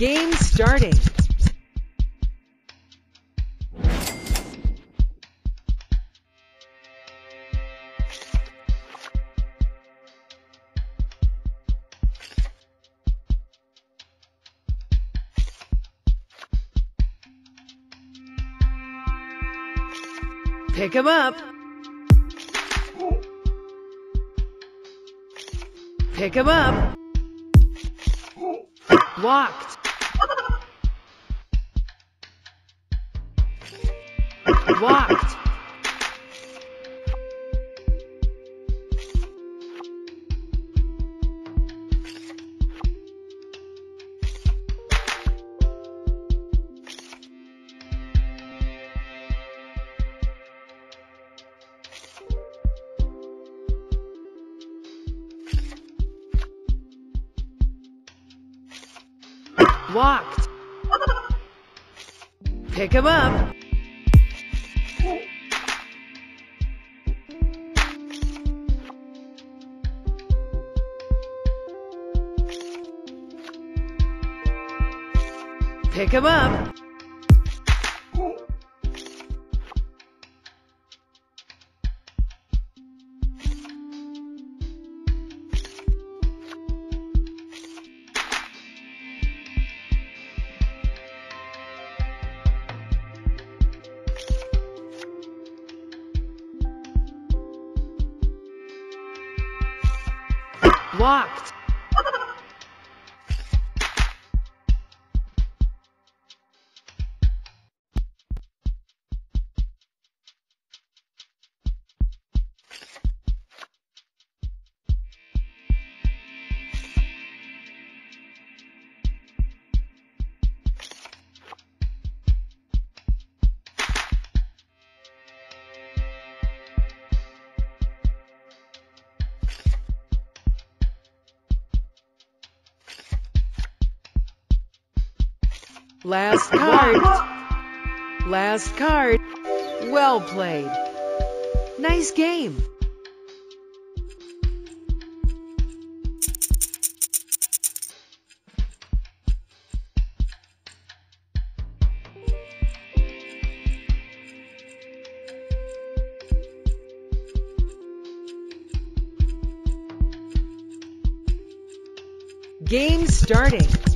Game starting. Pick him up. Pick him up. Walked. Walked. Walked. Pick him up. Pick him up. Walked. Last card. Last card. Well played. Nice game. Game starting.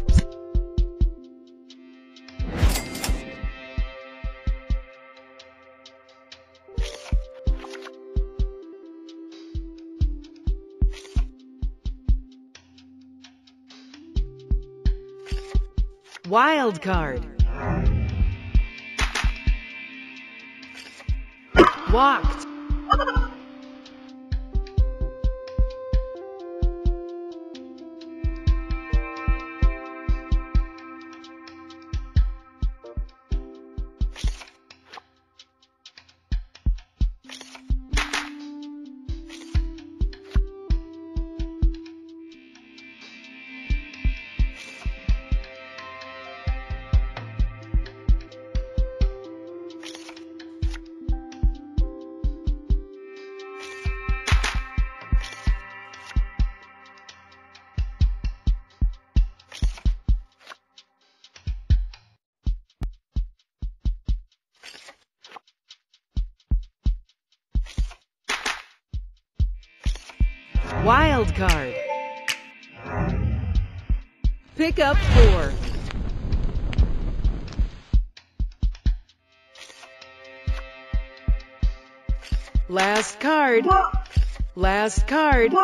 Wild card. Walked. Wild card. Pick up four. Last card. Last card.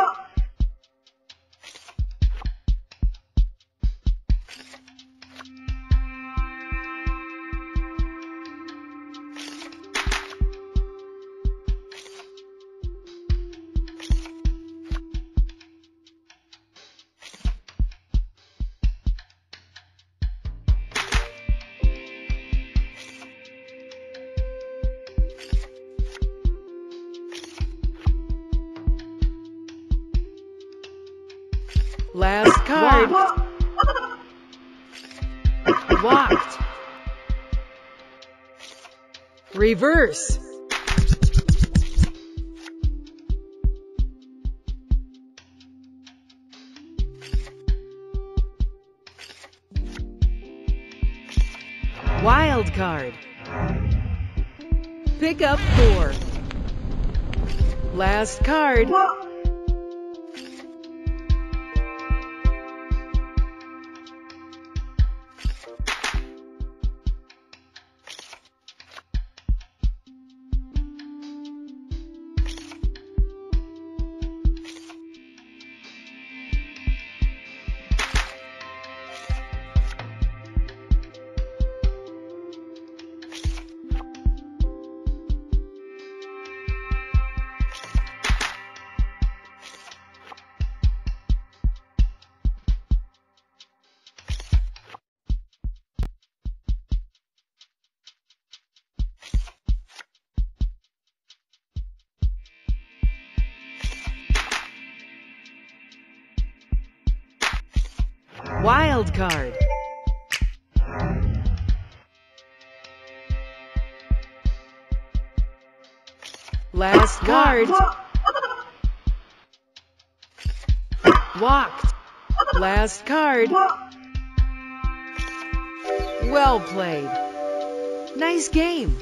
died! Locked! Reverse! Wild card. Pick up four. Last card. Wild card. Last card. Walked. Last card. Well played. Nice game.